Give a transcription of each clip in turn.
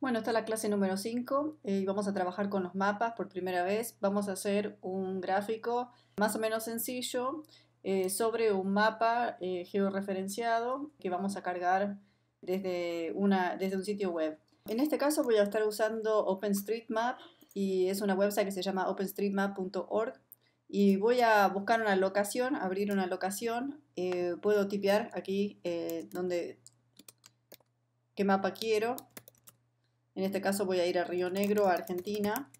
Bueno, esta es la clase número 5 eh, y vamos a trabajar con los mapas por primera vez. Vamos a hacer un gráfico más o menos sencillo eh, sobre un mapa eh, georreferenciado que vamos a cargar desde, una, desde un sitio web. En este caso voy a estar usando OpenStreetMap y es una website que se llama openstreetmap.org y voy a buscar una locación, abrir una locación. puedo tipear aquí donde qué mapa quiero en este caso voy a ir a Río Negro, Argentina.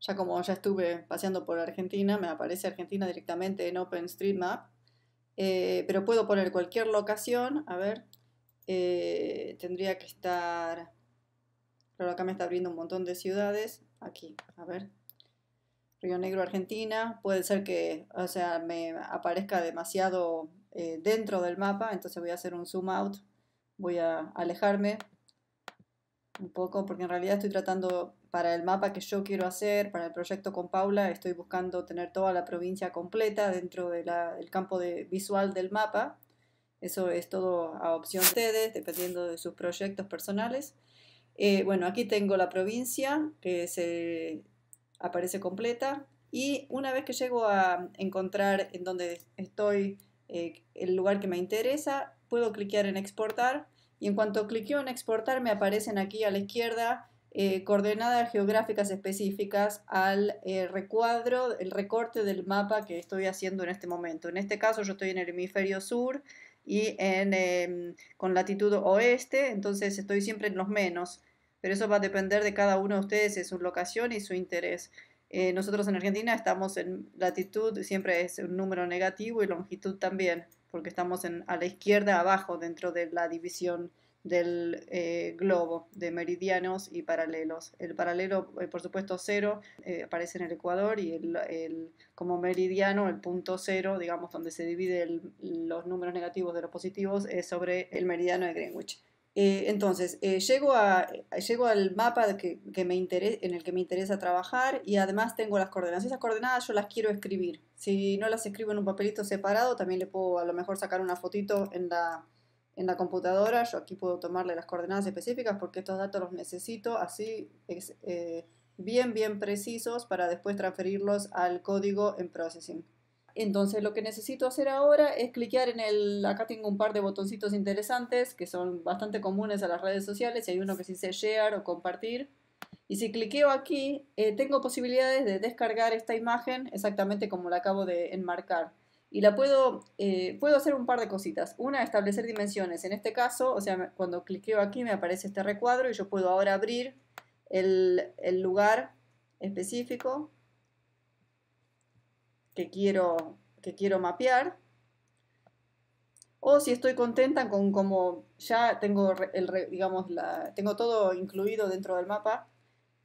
Ya como ya estuve paseando por Argentina, me aparece Argentina directamente en OpenStreetMap. Eh, pero puedo poner cualquier locación. A ver, eh, tendría que estar... Claro, acá me está abriendo un montón de ciudades. Aquí, a ver. Río Negro, Argentina. Puede ser que, o sea, me aparezca demasiado eh, dentro del mapa, entonces voy a hacer un zoom out voy a alejarme un poco porque en realidad estoy tratando para el mapa que yo quiero hacer, para el proyecto con Paula, estoy buscando tener toda la provincia completa dentro del campo de, visual del mapa. Eso es todo a opción de ustedes, dependiendo de sus proyectos personales. Eh, bueno, aquí tengo la provincia que se aparece completa y una vez que llego a encontrar en donde estoy eh, el lugar que me interesa, puedo cliquear en exportar y en cuanto cliqueo en exportar me aparecen aquí a la izquierda eh, coordenadas geográficas específicas al eh, recuadro, el recorte del mapa que estoy haciendo en este momento. En este caso yo estoy en el hemisferio sur y en, em, con latitud oeste, entonces estoy siempre en los menos, pero eso va a depender de cada uno de ustedes, de su locación y su interés. Eh, nosotros en Argentina estamos en latitud, siempre es un número negativo y longitud también porque estamos en, a la izquierda abajo dentro de la división del eh, globo de meridianos y paralelos. El paralelo, eh, por supuesto, cero eh, aparece en el Ecuador y el, como meridiano, el punto cero, digamos, donde se dividen los números negativos de los positivos, es sobre el meridiano de Greenwich. Eh, entonces, eh, llego, a, llego al mapa que, me en el que me interesa trabajar y además tengo las coordenadas. Esas coordenadas yo las quiero escribir. Si no las escribo en un papelito separado, también le puedo a lo mejor sacar una fotito en la, en la computadora. Yo aquí puedo tomarle las coordenadas específicas porque estos datos los necesito así eh, bien, bien precisos para después transferirlos al código en Processing. Entonces lo que necesito hacer ahora es cliquear en el, acá tengo un par de botoncitos interesantes que son bastante comunes a las redes sociales, y hay uno que dice share o compartir. Y si cliqueo aquí, eh, tengo posibilidades de descargar esta imagen exactamente como la acabo de enmarcar. Y la puedo, eh, puedo hacer un par de cositas. Una, establecer dimensiones. En este caso, o sea, cuando cliqueo aquí me aparece este recuadro y yo puedo ahora abrir el, el lugar específico que quiero, que quiero mapear. O si estoy contenta con como ya tengo, el, digamos, la, tengo todo incluido dentro del mapa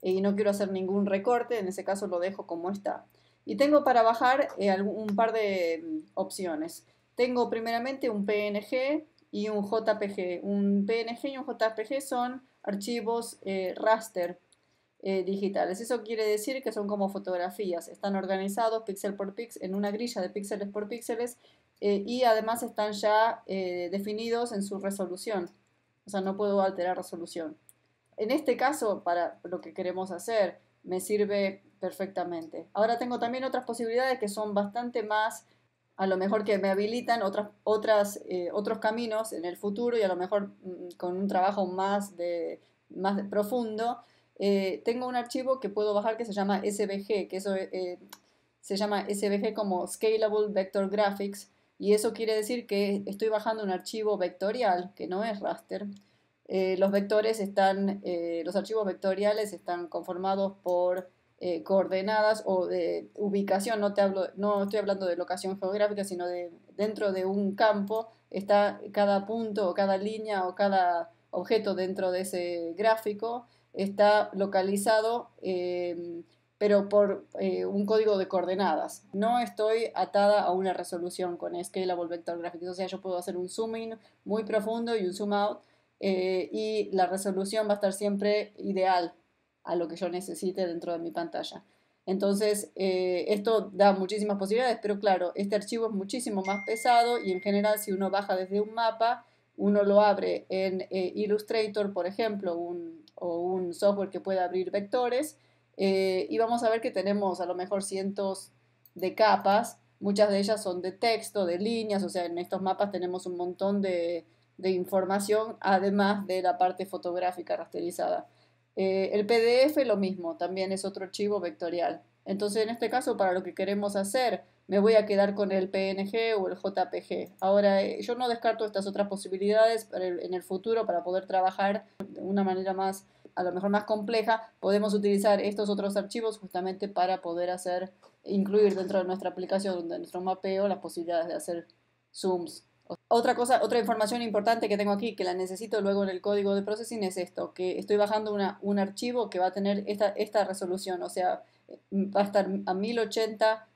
y no quiero hacer ningún recorte, en ese caso lo dejo como está. Y tengo para bajar eh, un par de mm, opciones. Tengo primeramente un PNG y un JPG. Un PNG y un JPG son archivos eh, raster eh, digitales. Eso quiere decir que son como fotografías, están organizados píxel por píxel en una grilla de píxeles por píxeles eh, y además están ya eh, definidos en su resolución. O sea, no puedo alterar resolución. En este caso, para lo que queremos hacer, me sirve perfectamente. Ahora tengo también otras posibilidades que son bastante más, a lo mejor que me habilitan otras, otras, otros caminos en el futuro y a lo mejor mm, con un trabajo más, de, más profundo eh, tengo un archivo que puedo bajar que se llama SVG, que eso eh, se llama SVG como Scalable Vector Graphics, y eso quiere decir que estoy bajando un archivo vectorial, que no es raster. Eh, los vectores están, los archivos vectoriales están conformados por coordenadas o de ubicación, no, te hablo, no estoy hablando de locación geográfica, sino de dentro de un campo está cada punto o cada línea o cada objeto dentro de ese gráfico está localizado, em, pero por eh, un código de coordenadas. No estoy atada a una resolución con Scalable Vector Graphics, o sea, yo puedo hacer un zoom in muy profundo y un zoom out, eh, y la resolución va a estar siempre ideal a lo que yo necesite dentro de mi pantalla. Entonces, eh, esto da muchísimas posibilidades, pero claro, este archivo es muchísimo más pesado y en general si uno baja desde un mapa, uno lo abre en eh, Illustrator, por ejemplo, o un software que pueda abrir vectores, eh, y vamos a ver que tenemos a lo mejor cientos de capas, muchas de ellas son de texto, de líneas, o sea, en estos mapas tenemos un montón de, información, además de la parte fotográfica rasterizada. Eh, el PDF lo mismo, también es otro archivo vectorial. Entonces, en este caso, para lo que queremos hacer, me voy a quedar con el PNG o el JPG. Ahora, eh, yo no descarto estas otras posibilidades en el futuro para poder trabajar de una manera más a lo mejor más compleja, podemos utilizar estos otros archivos justamente para poder hacer, incluir dentro de nuestra aplicación, de nuestro mapeo, las posibilidades de hacer zooms. Otra cosa, otra información importante que tengo aquí, que la necesito luego en el código de processing, es esto, que estoy bajando un archivo que va a tener esta, esta resolución, o sea, va a estar a 1080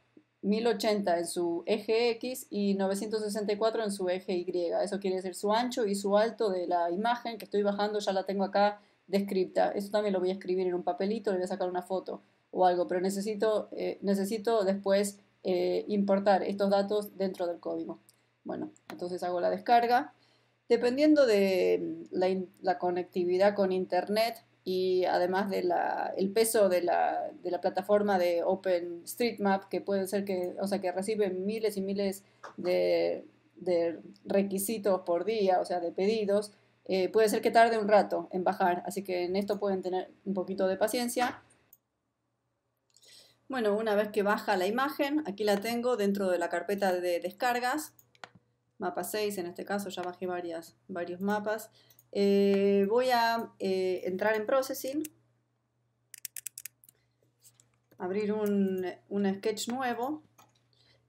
1080 en su eje X y 964 en su eje Y. Eso quiere decir su ancho y su alto de la imagen que estoy bajando, ya la tengo acá descripta. Eso también lo voy a escribir en un papelito, le voy a sacar una foto o algo, pero necesito, eh, necesito después eh, importar estos datos dentro del código. Bueno, entonces hago la descarga. Dependiendo de mm, la, conectividad con Internet y además del el peso de la, de la, plataforma de OpenStreetMap, que puede ser que, o sea, que recibe miles y miles de, de requisitos por día, o sea, de pedidos, eh, puede ser que tarde un rato en bajar, así que en esto pueden tener un poquito de paciencia. Bueno, una vez que baja la imagen, aquí la tengo dentro de la carpeta de descargas, mapa 6 en este caso, ya bajé varias, varios mapas. Eh, voy a eh, entrar en Processing, abrir un, un sketch nuevo.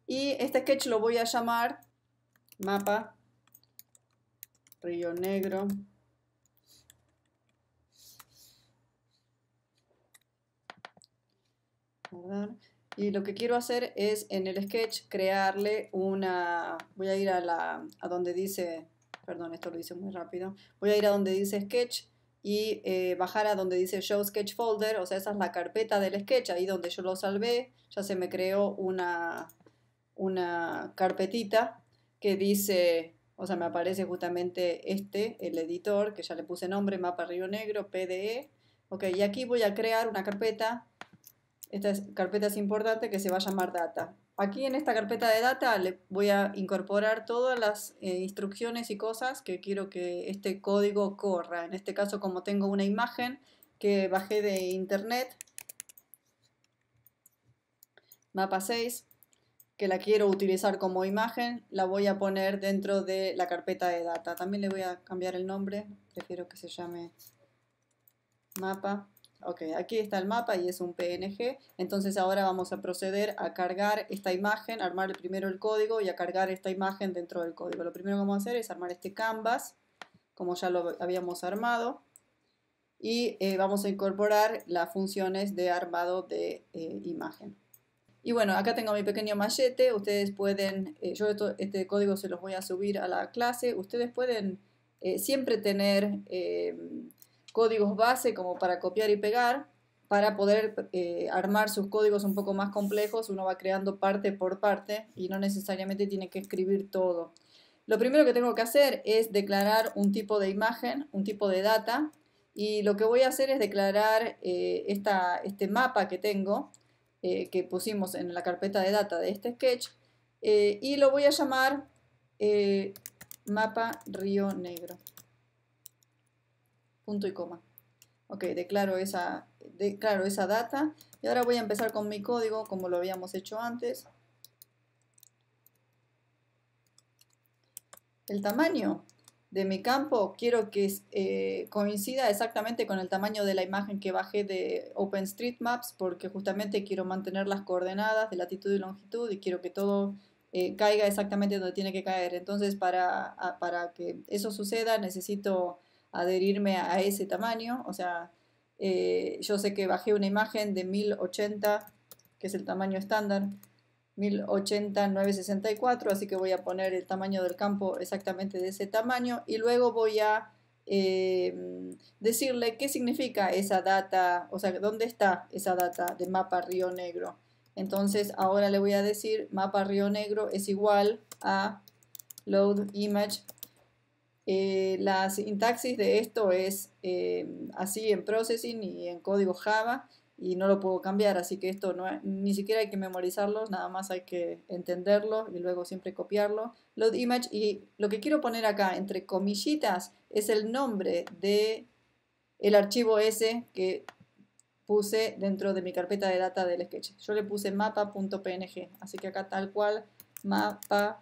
Y este sketch lo voy a llamar mapa Río Negro. Y lo que quiero hacer es en el sketch crearle una... Voy a ir a, la, a donde dice... Perdón, esto lo hice muy rápido. Voy a ir a donde dice sketch y eh, bajar a donde dice show sketch folder. O sea, esa es la carpeta del sketch, ahí donde yo lo salvé. Ya se me creó una, una carpetita que dice o sea, me aparece justamente este, el editor, que ya le puse nombre, mapa Río Negro, PDE. Ok, y aquí voy a crear una carpeta. Esta carpeta es importante que se va a llamar data. Aquí en esta carpeta de data le voy a incorporar todas las eh, instrucciones y cosas que quiero que este código corra. En este caso, como tengo una imagen que bajé de internet, mapa 6, que la quiero utilizar como imagen, la voy a poner dentro de la carpeta de data. También le voy a cambiar el nombre, prefiero que se llame mapa. Ok, aquí está el mapa y es un PNG. Entonces ahora vamos a proceder a cargar esta imagen, armar primero el código y a cargar esta imagen dentro del código. Lo primero que vamos a hacer es armar este canvas, como ya lo habíamos armado. Y eh, vamos a incorporar las funciones de armado de eh, imagen. Y bueno, acá tengo mi pequeño machete, ustedes pueden, eh, yo este código se los voy a subir a la clase, ustedes pueden siempre tener códigos base como para copiar y pegar, para poder eh, armar sus códigos un poco más complejos, uno va creando parte por parte y no necesariamente tiene que escribir todo. Lo primero que tengo que hacer es declarar un tipo de imagen, un tipo de data, y lo que voy a hacer es declarar esta, este mapa que tengo, eh, que pusimos en la carpeta de data de este sketch eh, y lo voy a llamar eh, mapa río negro. Punto y coma. Ok, declaro esa, declaro esa data y ahora voy a empezar con mi código como lo habíamos hecho antes. El tamaño de mi campo quiero que eh, coincida exactamente con el tamaño de la imagen que bajé de OpenStreetMaps porque justamente quiero mantener las coordenadas de latitud y longitud y quiero que todo eh, caiga exactamente donde tiene que caer. Entonces para, para, que eso suceda necesito adherirme a ese tamaño. O sea, eh, yo sé que bajé una imagen de 1080, que es el tamaño estándar, 1080 964, así que voy a poner el tamaño del campo exactamente de ese tamaño y luego voy a em, decirle qué significa esa data, o sea, dónde está esa data de mapa Río Negro. Entonces ahora le voy a decir mapa Río Negro es igual a load image Eh, la sintaxis de esto es eh, así en Processing y en código Java y no lo puedo cambiar, así que esto no ni siquiera hay que memorizarlo, nada más hay que entenderlo y luego siempre copiarlo. Load image y lo que quiero poner acá entre comillitas es el nombre de el archivo ese que puse dentro de mi carpeta de data del sketch. Yo le puse mapa.png, así que acá tal cual mapa.png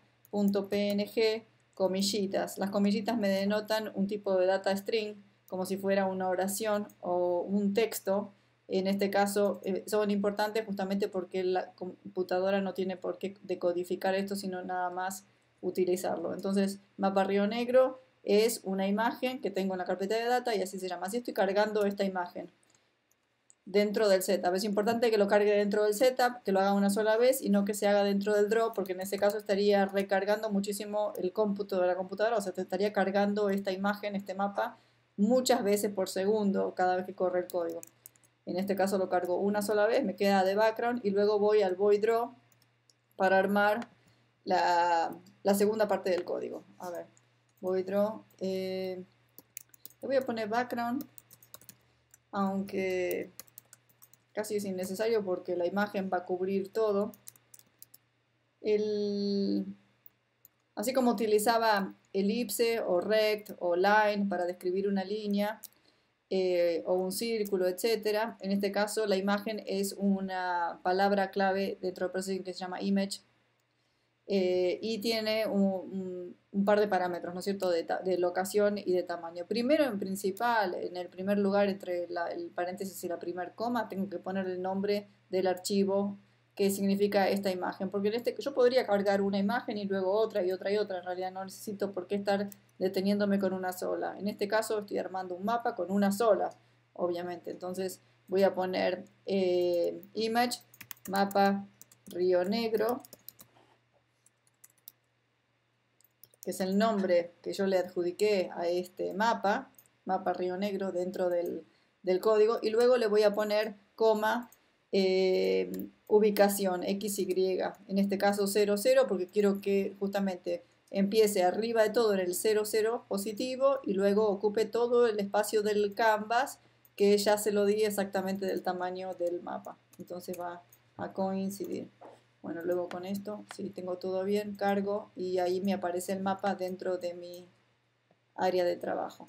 comillitas. Las comillitas me denotan un tipo de data string, como si fuera una oración o un texto. En este caso eh, son importantes justamente porque la computadora no tiene por qué decodificar esto, sino nada más utilizarlo. Entonces, mapa río negro es una imagen que tengo en la carpeta de data y así se llama. Así estoy cargando esta imagen dentro del setup. Es importante que lo cargue dentro del setup, que lo haga una sola vez y no que se haga dentro del draw, porque en ese caso estaría recargando muchísimo el cómputo de la computadora, o sea, te estaría cargando esta imagen, este mapa, muchas veces por segundo cada vez que corre el código. En este caso lo cargo una sola vez, me queda de background y luego voy al void draw para armar la, segunda parte del código. A ver, void draw. Eh, le voy a poner background, aunque casi es innecesario porque la imagen va a cubrir todo. así como utilizaba elipse o rect o line para describir una línea eh, o un círculo, etc. En este caso la imagen es una palabra clave dentro del processing que se llama image eh, y tiene un, par de parámetros, ¿no es cierto?, de, locación y de tamaño. Primero, en principal, en el primer lugar, entre el paréntesis y la primer coma, tengo que poner el nombre del archivo que significa esta imagen, porque en este, yo podría cargar una imagen y luego otra y otra y otra, en realidad no necesito por qué estar deteniéndome con una sola. En este caso estoy armando un mapa con una sola, obviamente, entonces voy a poner eh, image, mapa, río negro, que es el nombre que yo le adjudiqué a este mapa, mapa Río Negro, dentro del, código, y luego le voy a poner coma, eh, ubicación XY, en este caso 00, porque quiero que justamente empiece arriba de todo en el 00 positivo y luego ocupe todo el espacio del canvas que ya se lo di exactamente del tamaño del mapa. Entonces va a coincidir. Bueno, luego con esto, si tengo todo bien, cargo y ahí me aparece el mapa dentro de mi área de trabajo.